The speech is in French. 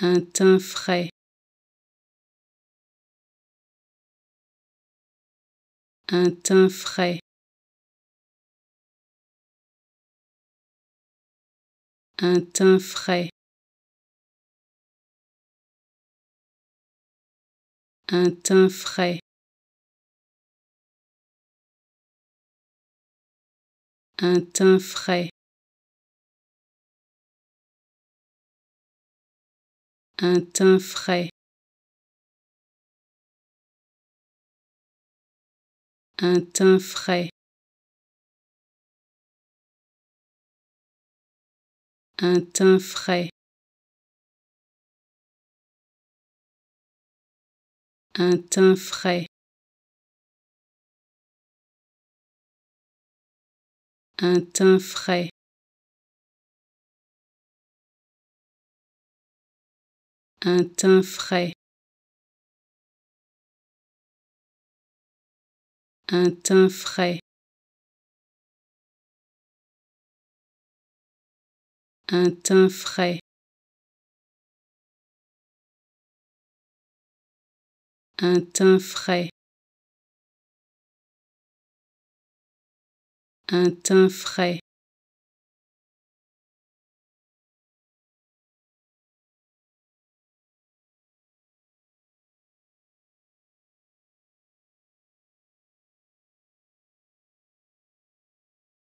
un teint frais, un teint frais, un teint frais, un teint frais, un teint frais, un teint frais, un teint frais, un teint frais, un teint frais, un teint frais, un teint frais, un teint frais, un teint frais, un teint frais, un teint frais,